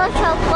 多巧。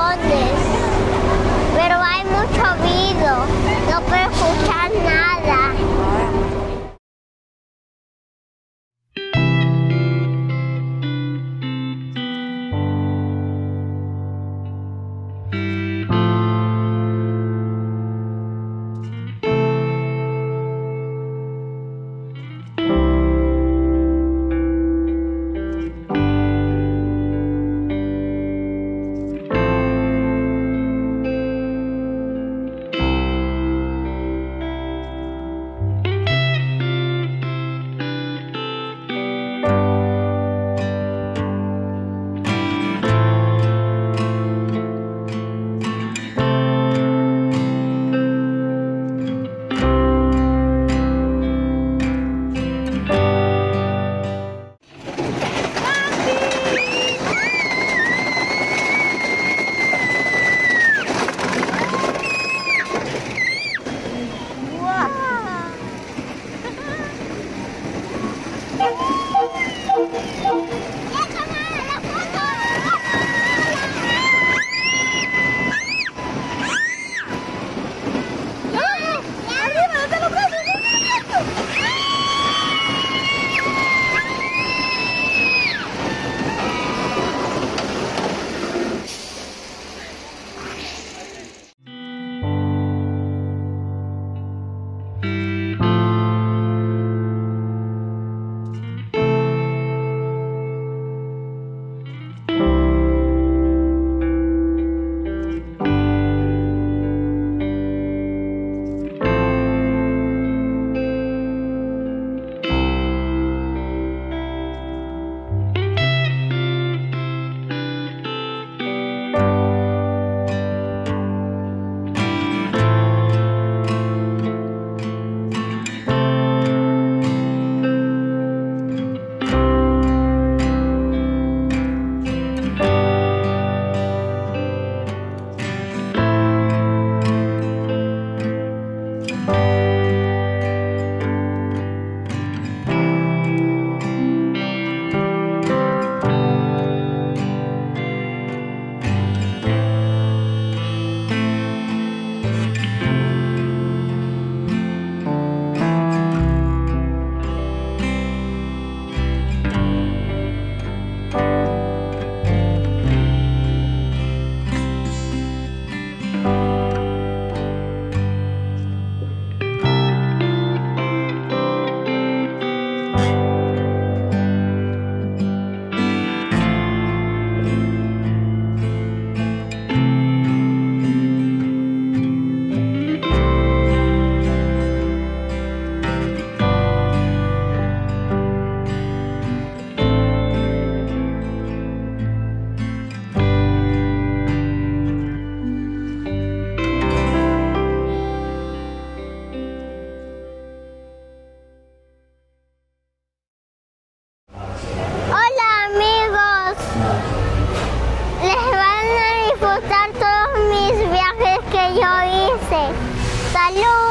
calor.